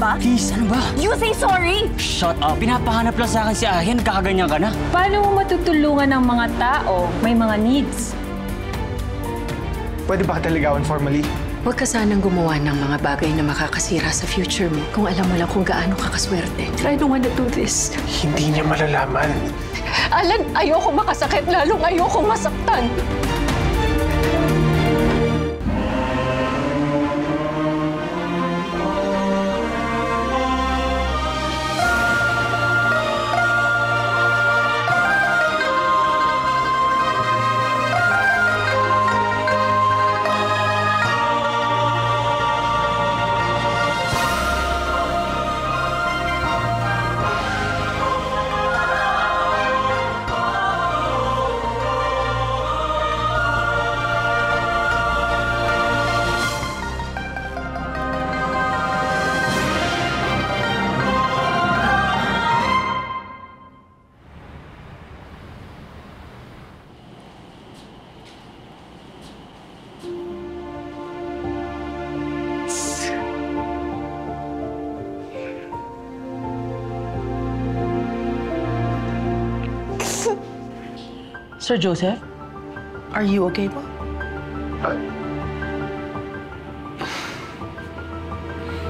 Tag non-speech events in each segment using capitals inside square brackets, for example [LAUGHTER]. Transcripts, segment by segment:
ba? Please, ano ba? You say sorry! Shut up. Pinapahanap lang sa akin si Ahian. Kakaganyan ka na. Paano mo matutulungan ng mga tao may mga needs? Pwede ba kita ligawan formally? Huwag ka sanang gumawa ng mga bagay na makakasira sa future mo kung alam mo lang kung gaano ka kaswerte. I don't wanna do this. Hindi niya malalaman. Alan, ayoko makasakit, lalong ayoko masaktan. Sir Joseph, are you okay po?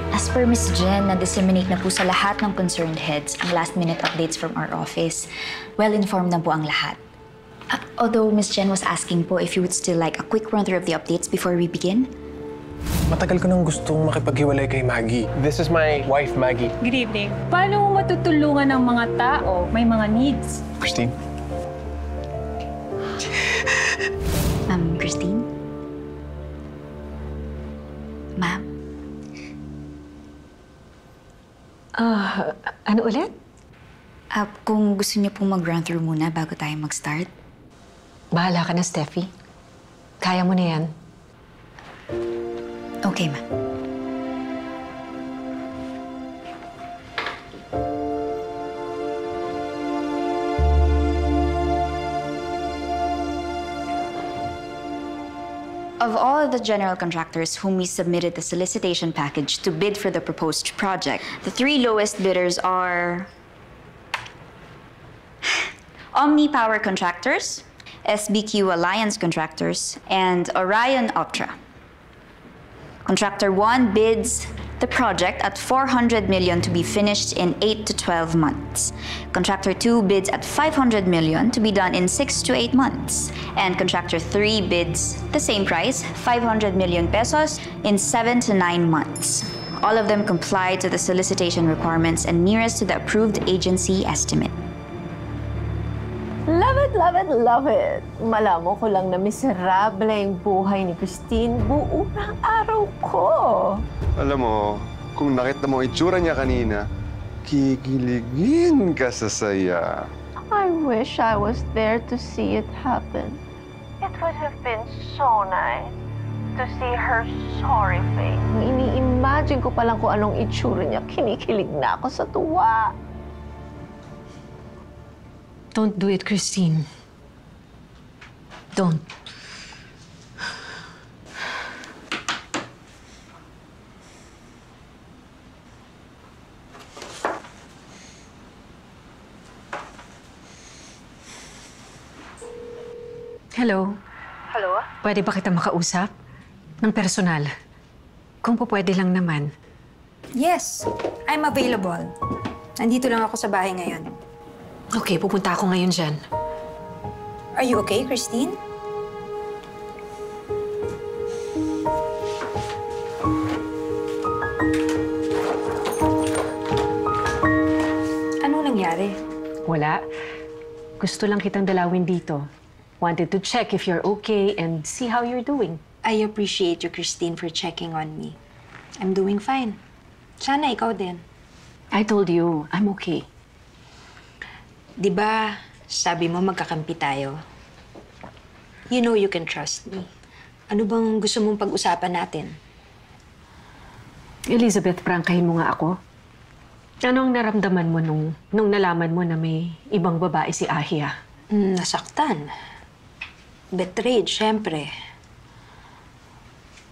As per Miss Jen, na-disseminate na po sa lahat ng concerned heads ang last-minute updates from our office. Well-informed na po ang lahat. Uh, although Miss Jen was asking po if you would still like a quick run-through of the updates before we begin. Matagal ko nang gustong makipaghiwalay kay Maggie. This is my wife, Maggie. Good evening. Paano mo matutulungan ng mga tao may mga needs? Christine? Ah, ano ulit? Ah, kung gusto niyo pong mag-run through muna bago tayo mag-start. Bahala ka na, Steffi. Kaya mo na yan. Okay, ma'am. Of all of the general contractors whom we submitted the solicitation package to bid for the proposed project, the three lowest bidders are Omni Power Contractors, SBQ Alliance Contractors, and Orion Optra. Contractor 1 bids the project at 400 million to be finished in 8 to 12 months. Contractor 2 bids at 500 million to be done in 6 to 8 months. And contractor 3 bids the same price, 500 million pesos, in 7 to 9 months. All of them comply to the solicitation requirements and nearest to the approved agency estimate. Love it, love it, love it. Malamo ko lang na miserable yung buhay ni Christine buo ng araw ko. Alam mo, kung nakita mo itsura niya kanina, kikiligin ka sa saya. I wish I was there to see it happen. It would have been so nice to see her sorry face. Ini-imagine ko pa lang kung anong itsura niya. Kinikilig na ako sa tuwa. Don't do it, Christine. Don't. Hello? Hello? Pwede ba kita makausap? Ng personal. Kung po pwede lang naman. Yes, I'm available. Nandito lang ako sa bahay ngayon. Okay, pupunta ako ngayon dyan. Are you okay, Christine? Ano nangyari? Wala. Gusto lang kitang dalawin dito. Wanted to check if you're okay and see how you're doing. I appreciate you, Christine, for checking on me. I'm doing fine. Sana ikaw din. I told you, I'm okay. Di ba, sabi mo magkakampi tayo? You know you can trust me. Ano bang gusto mong pag-usapan natin? Elizabeth, prangkahin mo nga ako. Anong naramdaman mo nung, nung nalaman mo na may ibang babae si Ahia? Mm, nasaktan. Betrayed, syempre.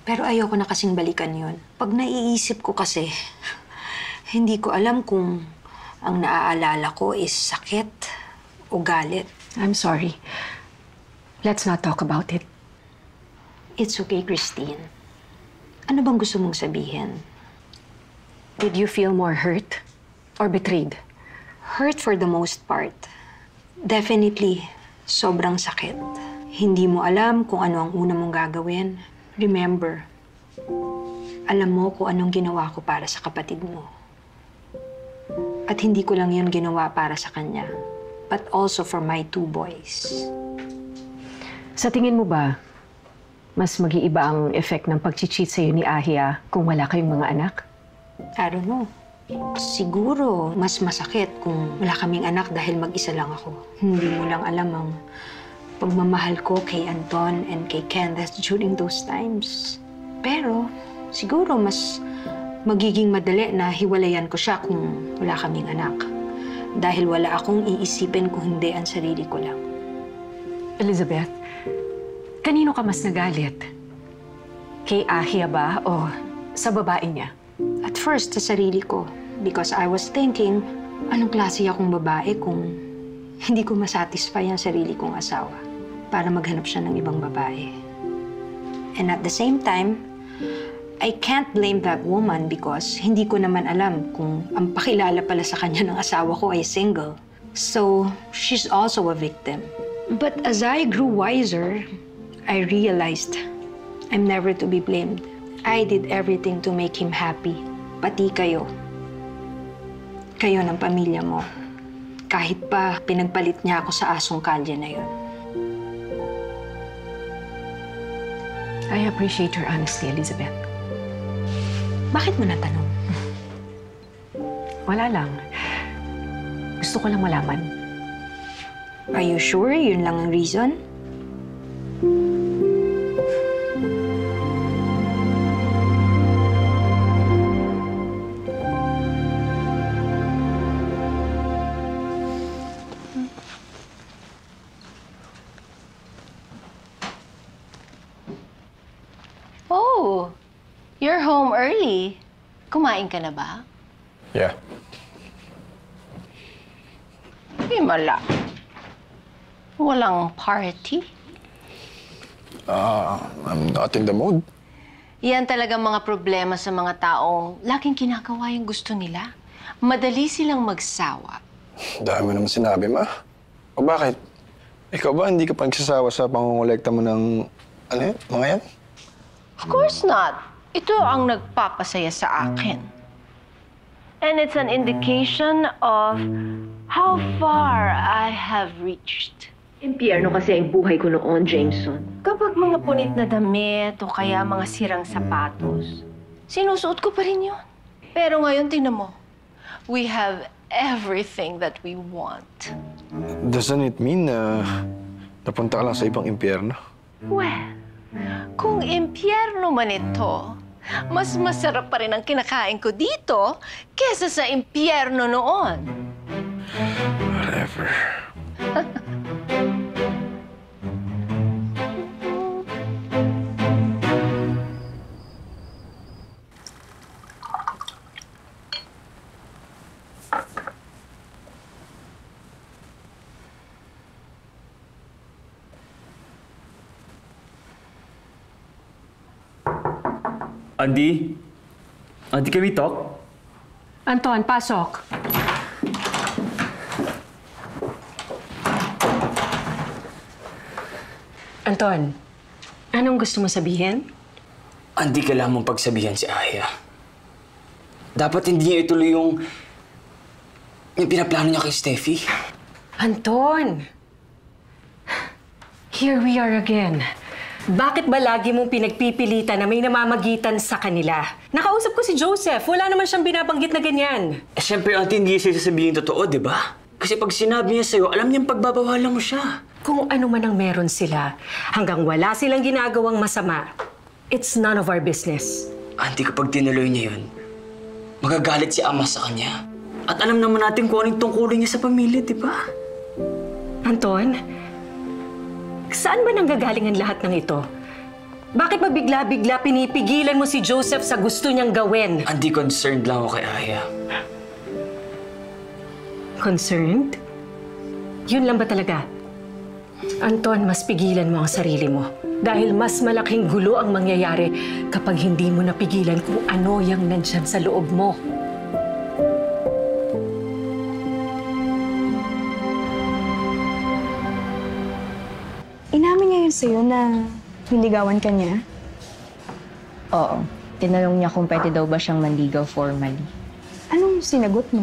Pero ayoko na kasing balikan yon. Pag naiisip ko kasi, [LAUGHS] Hindi ko alam kung ang naaalala ko is sakit o galit. I'm sorry. Let's not talk about it. It's okay, Christine. Ano bang gusto mong sabihin? Did you feel more hurt or betrayed? Hurt for the most part. Definitely, sobrang sakit. Hindi mo alam kung ano ang una mong gagawin. Remember, alam mo kung anong ginawa ko para sa kapatid mo. At hindi ko lang yun ginawa para sa kanya, but also for my two boys. Sa tingin mo ba, mas mag-iiba ang effect ng pag-cheat sa'yo ni Ahia kung wala kayong mga anak? I don't know. Siguro, mas masakit kung wala kaming anak dahil mag-isa lang ako. Hindi mo lang alam ang pagmamahal ko kay Anton and kay Kenneth during those times. Pero, siguro mas magiging madali na hiwalayan ko siya kung wala kaming anak. Dahil wala akong iisipin kung hindi ang sarili ko lang. Elizabeth, kanino ka mas nagalit? Kay Ahia ba o sa babae niya? At first, sa sarili ko. Because I was thinking, anong klase akong babae kung hindi ko masatisfy ang sarili kong asawa para maghanap siya ng ibang babae. And at the same time, I can't blame that woman because hindi ko naman alam kung ang pakilala pala sa kanya ng asawa ko ay single. So, she's also a victim. But as I grew wiser, I realized I'm never to be blamed. I did everything to make him happy. Pati kayo. Kayo ng pamilya mo. Kahit pa pinagpalit niya ako sa asong kalye na yun. I appreciate your honesty, Elizabeth. Bakit mo natanong? Wala lang. Gusto ko lang malaman. Are you sure yun lang ang reason? Early. Kumain ka na ba? Yeah. Himala. Walang party? I'm not in the mood. Yan talaga mga problema sa mga taong laging kinagawa yung gusto nila. Madali silang magsawa. Dami mo naman sinabi, ma. O bakit? Ikaw ba hindi ka pa nagsasawa sa pangungulekta mo ng, ano yun, mga yan? Of course not. Ito ang nagpapasaya sa akin. And it's an indication of how far I have reached. Impyerno kasi ang buhay ko noon, Jameson. Kapag mga punit na damit o kaya mga sirang sapatos, sinusuot ko pa rin yun. Pero ngayon, tingnan mo, we have everything that we want. Doesn't it mean na napunta ka lang sa ibang impyerno? Well, kung impyerno man ito, mas masarap pa rin ang kinakain ko dito kesa sa impyerno noon. Whatever. [LAUGHS] Andy? Andy, can we talk? Anton, pasok. Anton, anong gusto mo sabihin? Andy, kailangan mong pagsabihan si Aya. Dapat hindi niya ituloy yung... yung pinaplano niya kay Steffi. Anton! Here we are again. Bakit ba lagi mong pinagpipilitan na may namamagitan sa kanila? Nakausap ko si Joseph. Wala naman siyang binabanggit na ganyan. Eh, siyempre, Auntie, hindi siya sasabihin totoo, di ba? Kasi pag sinabi niya sa'yo, alam niyang pagbabawalan mo siya. Kung ano man ang meron sila, hanggang wala silang ginagawang masama, it's none of our business. Auntie, kapag tinuloy niya yun, magagalit si Ama sa kanya. At alam naman natin kung anong tungkulin niya sa pamilya, di ba? Anton, saan ba nanggagaling ang lahat ng ito? Bakit ba bigla-bigla pinipigilan mo si Joseph sa gusto niyang gawin? Andi, concerned lang ako kay Aya. Concerned? Yun lang ba talaga? Anton, mas pigilan mo ang sarili mo. Dahil mas malaking gulo ang mangyayari kapag hindi mo napigilan kung ano yung nandyan sa loob mo. Niya sa'yo na niligawan ka niya? Oo. Tinanong niya kung pwede daw ba siyang manligaw formally. Anong sinagot mo?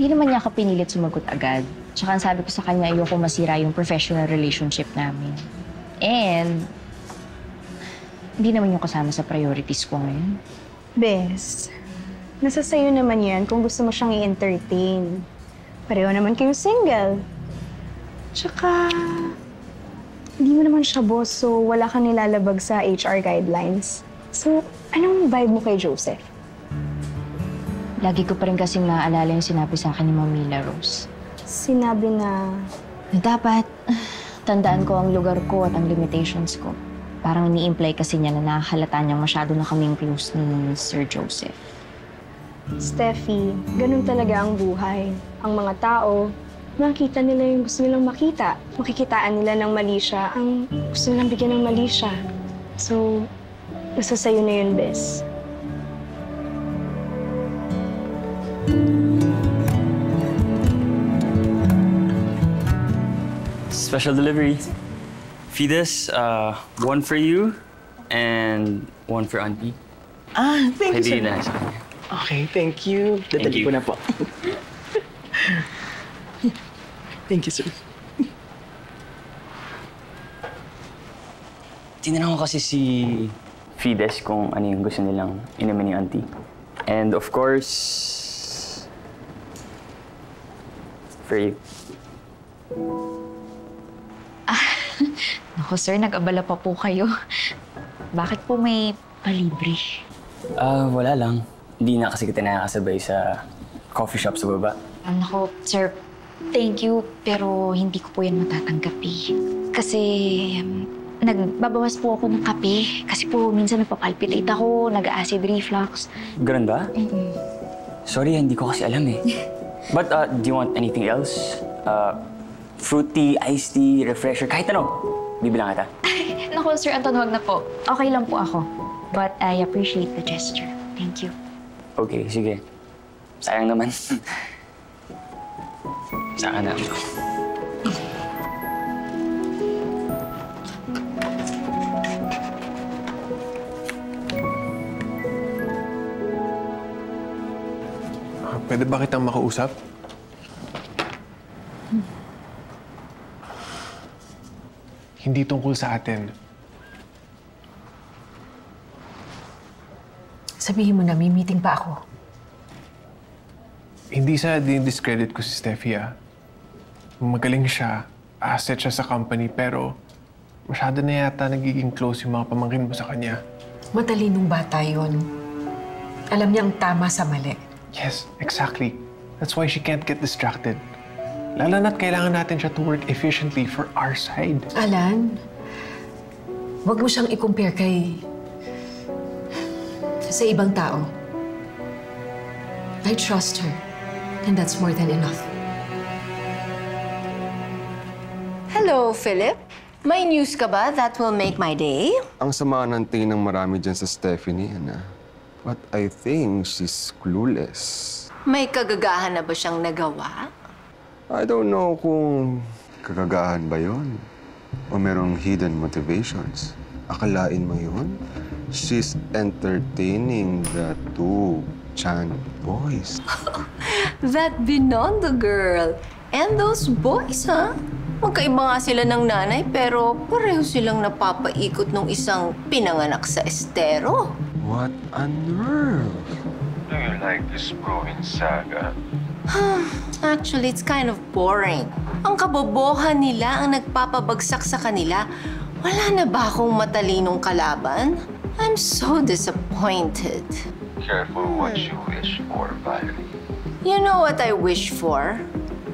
Hindi naman niya ako pinilit sumagot agad. Tsaka ang sabi ko sa kanya, ayoko masira yung professional relationship namin. And, hindi naman yung kasama sa priorities ko ngayon. Bes, nasa sa'yo naman yan kung gusto mo siyang i-entertain. Pareho naman kayong single. Tsaka, hindi mo naman siya boss, so wala kang nilalabag sa HR guidelines. So, anong vibe mo kay Joseph? Lagi ko pa rin kasing naaalala yung sinabi sa akin ni Ma'am Mila Rose. Sinabi na, Na dapat, [SIGHS] tandaan ko ang lugar ko at ang limitations ko. Parang ni-imply kasi niya na nakahalata niyang masyado na kaming close ni Sir Joseph. Steffi, ganun talaga ang buhay. Ang mga tao, makita nila yung gusto nilang makita. Makikitaan nila ng mali siya ang gusto nilang bigyan ng mali siya. So, nasa sa'yo na yun, Bes. Special delivery. Fides, uh, one for you and one for Auntie. Ah, thank you, Pwede na sa kanya. Okay, thank you. Dadali you. ko na po. Thank you, sir. Tinanong ko kasi si Fides kung ano yung gusto nilang inumin ni Auntie. And of course, for you. Ako, sir, nag-abala pa po kayo. Bakit po may palibre? Ah, wala lang. Hindi na kasi kita nakakasabay sa coffee shop sa baba. Ano ko, sir, thank you, pero hindi ko po yan matatanggap eh. Kasi um, nagbabawas po ako ng kape. Kasi po minsan nagpapalpitate ako, nag-acid reflux. Ganun ba? Sorry, hindi ko kasi alam eh. [LAUGHS] But uh, do you want anything else? Uh, fruity, iced tea, refresher, kahit ano. Bibilang kita. [LAUGHS] Naku, sir, Anton, wag na po. Okay lang po ako. But I appreciate the gesture. Thank you. Okay, sige. Sayang naman. [LAUGHS] Saan na ito? Ah, Pwede ba kitang makausap? Hindi tungkol sa atin. Sabihin mo na, may meeting pa ako. Hindi sa din-discredit ko si Steffi, ah. Magaling siya, asset siya sa company, pero masyado na yata nagiging close yung mga pamangkin mo sa kanya. Matalinong bata yon. Alam niya ang tama sa mali. Yes, exactly. That's why she can't get distracted. Lalo na't kailangan natin siya to work efficiently for our side. Alan, wag mo siyang i-compare kay... sa ibang tao. I trust her. And that's more than enough. Hello, Philip. May news ka ba that will make my day? Ang sama ng tingin ng marami dyan sa Stephanie, Ana. But I think she's clueless. May kagagahan na ba siyang nagawa? I don't know kung kagagahan ba yon o merong hidden motivations. Akalain mo yun? She's entertaining the two Chan boys. [LAUGHS] That Binondo girl. And those boys, ha? Magkaiba nga sila ng nanay pero pareho silang napapaikot ng isang pinanganak sa estero. What a nerve! Do you like this brewing saga? [SIGHS] Actually, it's kind of boring. Ang kabobohan nila ang nagpapabagsak sa kanila. Wala na ba akong matalinong kalaban? I'm so disappointed. Careful what you wish for, Valerie. You know what I wish for?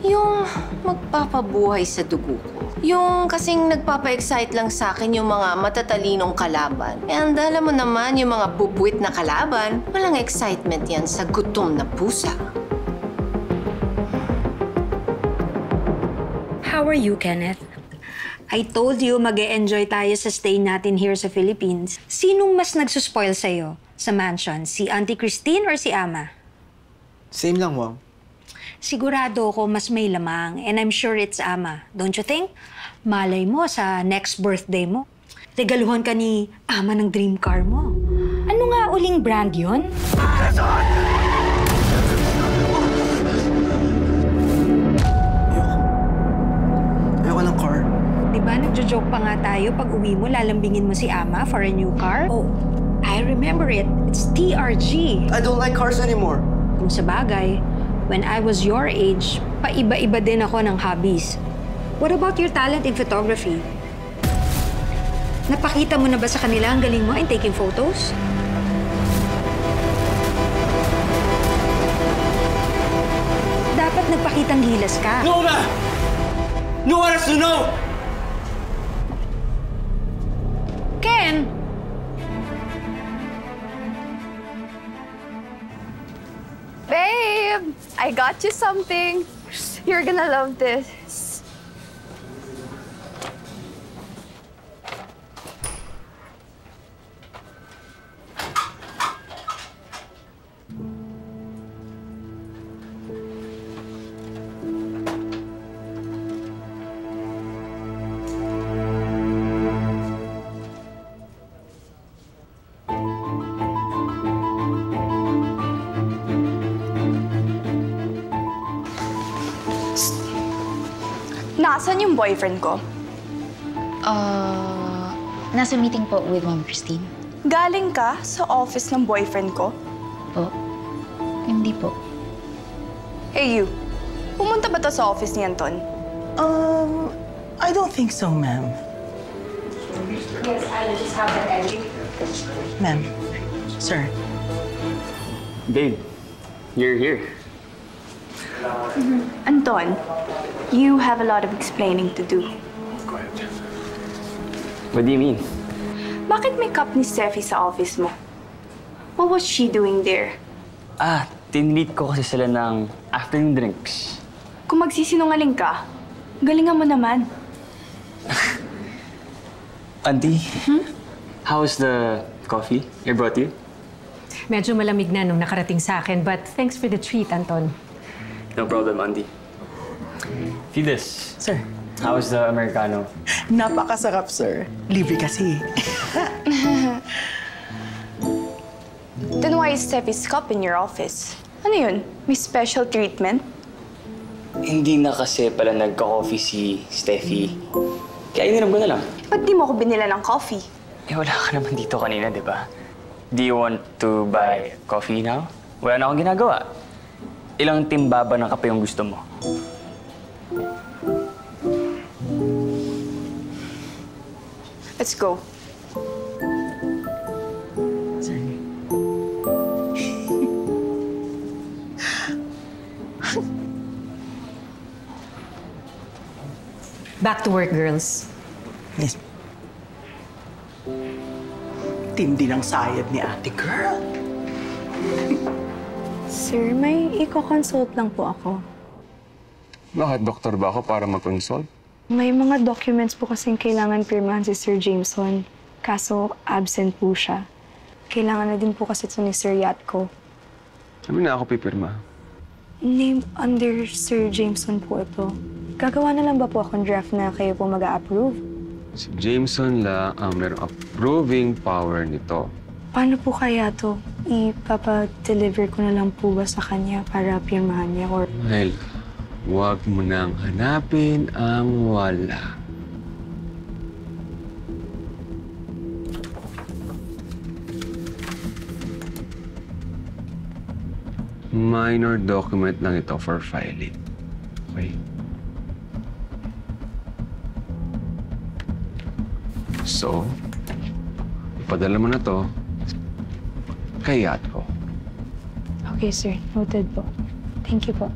Yung magpapabuhay sa dugo ko. Yung kasing nagpapa-excite lang sa akin yung mga matatalinong kalaban. And alam mo naman, yung mga bubwit na kalaban, walang excitement yan sa gutom na pusa. How are you, Kenneth? I told you mag enjoy tayo sa stay natin here sa Philippines. Sinong mas nagsuspoil sa'yo sa mansion? Si Auntie Christine or si Ama? Same lang, Mom. Sigurado ako mas may lamang and I'm sure it's Ama. Don't you think? Malay mo sa next birthday mo. Regaluhan ka ni Ama ng dream car mo. Ano nga uling brand yon? Ayoko ng car. Di ba nagjo-joke pa nga tayo pag uwi mo, lalambingin mo si Ama for a new car? Oh, I remember it. It's TRG. I don't like cars anymore. Kung sa bagay, when I was your age, paiba-iba din ako ng hobbies. What about your talent in photography? Napakita mo na ba sa kanila ang galing mo in taking photos? Dapat nagpakitang gilas ka. No, ma! No one has! I got you something. You're gonna love this. Nasaan yung boyfriend ko? Uh, nasa meeting po with Ma'am Christine. Galing ka sa office ng boyfriend ko? Po. Hindi po. Hey you, pumunta ba to sa office ni Anton? Um, I don't think so, ma'am. Yes, I'll just have that ready. Ma'am. Sir. Babe, you're here. Anton, you have a lot of explaining to do. What do you mean? Bakit may cup ni Steffi sa office mo? What was she doing there? Ah, tinlead ko kasi sila ng afternoon drinks. Kung magsisinungaling ka, galingan mo naman. [LAUGHS] Auntie, how's the coffee I brought you? Medyo malamig na nung nakarating sa akin, but thanks for the treat, Anton. No problem. Feel this. Sir. How's the Americano? Napakasarap, sir. Libre kasi. Then why is Steffi's cup in your office? Ano yun? May special treatment? Hindi na kasi pala nagka-coffee si Steffi. Kaya ininom ko na lang. Ba't di mo ako binila ng coffee? Eh, wala ka naman dito kanina, di ba? Do you want to buy coffee now? Wala na akong ginagawa. Ilang timba ba ng kape yung gusto mo? Let's go. [LAUGHS] Back to work, girls. Yes. Tindi ng sayad ni ate girl. [LAUGHS] Sir, may i-consult lang po ako. Bakit doktor ba ako para mag-consult? May mga documents po kasing kailangan pirmahan si Sir Jameson. Kaso absent po siya. Kailangan na din po kasi ito ni Sir Yatko. Sabi na ako pipirma. Name under Sir Jameson po ito. Gagawa na lang ba po akong draft na kayo po mag approve Si Jameson lang ang merong approving power nito. Paano po kaya to? Ipapa-deliver ko na lang po ba sa kanya para pirmahan niya or... Well, huwag mo nang hanapin ang wala. Minor document lang ito for filing. Okay? So, ipadala mo na to kayaan ko. Okay, sir. Noted po. Thank you po.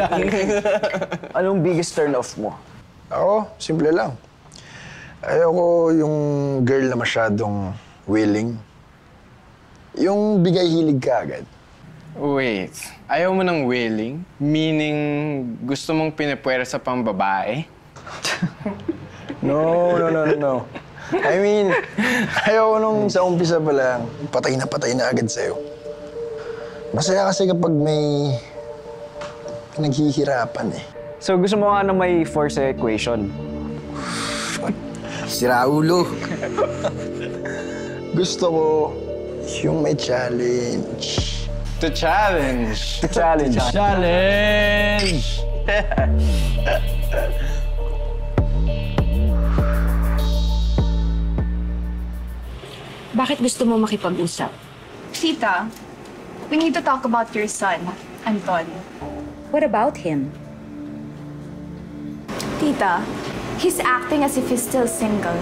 [LAUGHS] Anong biggest turn-off mo? Ako, simple lang. Ayoko yung girl na masyadong willing. Yung bigay hilig ka agad. Wait, ayaw mo ng willing? Meaning, gusto mong pinipwersa pang babae? [LAUGHS] No, no, no, no, no. I mean, ayoko nung sa umpisa pa lang, patay na patay na agad sa'yo. Masaya kasi kapag may naghihirapan eh. So gusto mo nga na may force equation? Sira ulo. Gusto ko yung may challenge. To challenge. To challenge. Challenge! Bakit gusto mo makipag-usap? Tita, we need to talk about your son, Anton. What about him? Tita, he's acting as if he's still single.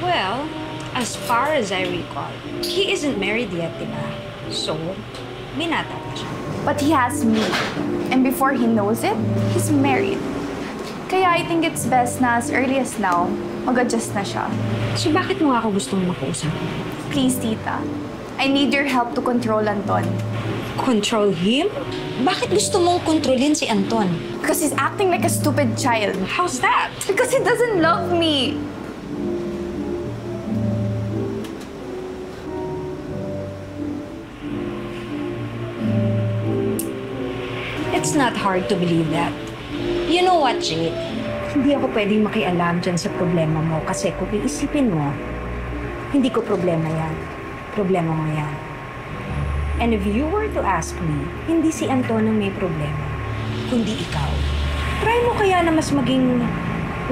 Well, as far as I recall, he isn't married yet, di ba? So, binata pa siya. But he has me. And before he knows it, he's married. Kaya I think it's best na as early as now, mag-adjust na siya. So bakit mo ako gustong makausap? Please, tita. I need your help to control Anton. Control him? Bakit gusto mong kontrolin si Anton? Because he's acting like a stupid child. How's that? Because he doesn't love me. Not hard to believe that. You know what, Jade? Hindi ako pwedeng makialam dyan sa problema mo kasi kung iisipin mo, hindi ko problema yan. Problema mo yan. And if you were to ask me, hindi si Anton ang may problema, kundi ikaw. Try mo kaya na mas maging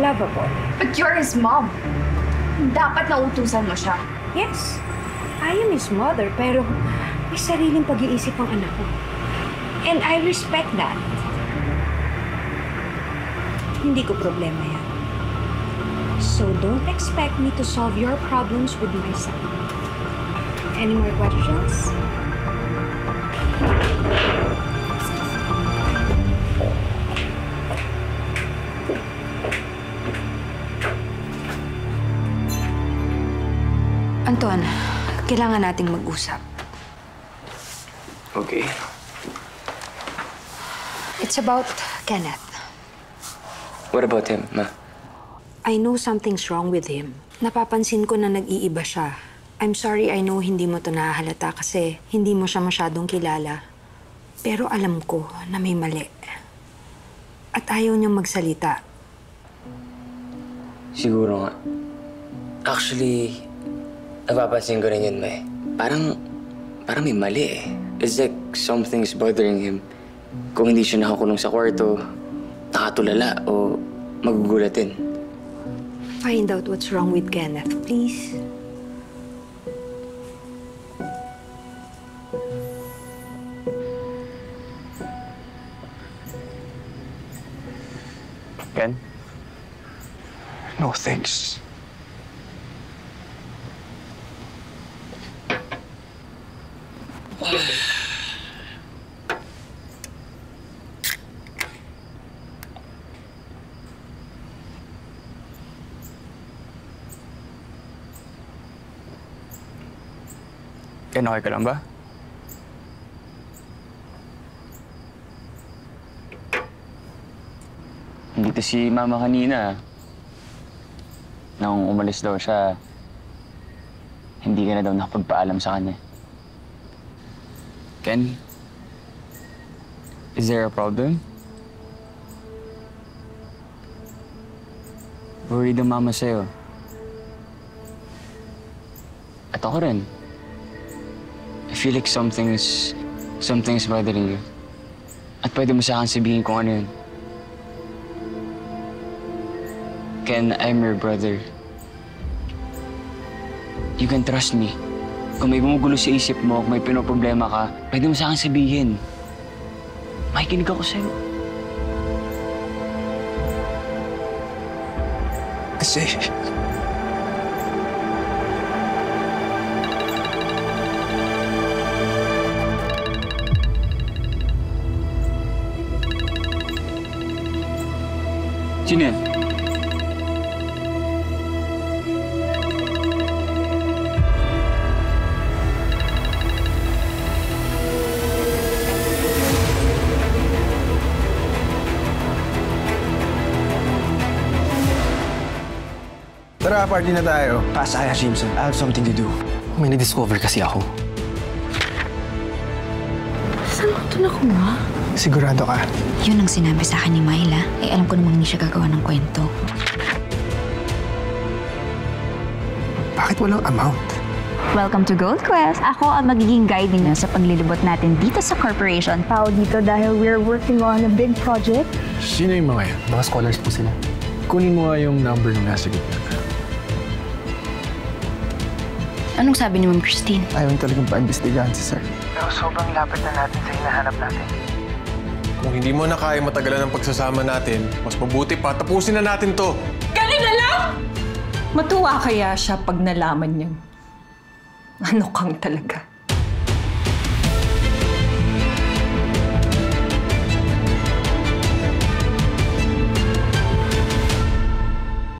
lovable. But you're his mom. Dapat nautusan mo siya. Yes, I am his mother, pero may sariling pag-iisip ang anak ko. And I respect that. Hindi ko problema yan. So don't expect me to solve your problems with my son. Any more questions? Anton, kailangan nating mag-usap. Okay. It's about Kenneth. What about him, ma? I know something's wrong with him. Napapansin ko na nag-iiba siya. I'm sorry I know hindi mo to nahahalata kasi hindi mo siya masyadong kilala. Pero alam ko na may mali. At ayaw niyang magsalita. Siguro nga. Actually, napapansin ko rin yun, May. Parang, parang may mali eh. It's like something's bothering him. Kung hindi siya nakakulong sa kwarto, nakatulala o magugulatin. Find out what's wrong with Kenneth, please. Ken? No thanks. Ken, okay ka lang ba? Dito si Mama kanina. Nung umalis daw siya, hindi ka na daw nakapagpaalam sa kanya. Ken, is there a problem? Worried ang mama sa'yo. At ako rin. Feel like something's... something's bothering you. At pwede mo sa akin sabihin kung ano yun. Ken, I'm your brother. You can trust me. Kung may gumugulo sa isip mo, kung may pinoproblema ka, pwede mo sa akin sabihin. Makikinig ako sa'yo. Kasi... Sino yan? Tara, party na tayo. Pasaya, Jameson. I have something to do. May na-discover kasi ako. Saan ko ito nakuha? Sigurado ka? Yun ang sinabi sa akin ni Myla. Eh, alam ko namang hindi siya gagawa ng kwento. Bakit walang amount? Welcome to Gold Quest. Ako ang magiging guide ninyo sa paglilibot natin dito sa corporation. Tao dito dahil we're working on a big project. Sino yung mga yan? Mga scholars po sila. Kunin mo nga yung number ng nasa gitna. Anong sabi ni Ma'am Christine? Ayaw talagang paimbestigahan si sir. Pero sobrang lapit na natin sa hinahanap natin. Kung hindi mo na kaya matagalan ang pagsasama natin, mas mabuti pa, tapusin na natin to. Galing na lang! Matuwa kaya siya pag nalaman niyang ano kang talaga.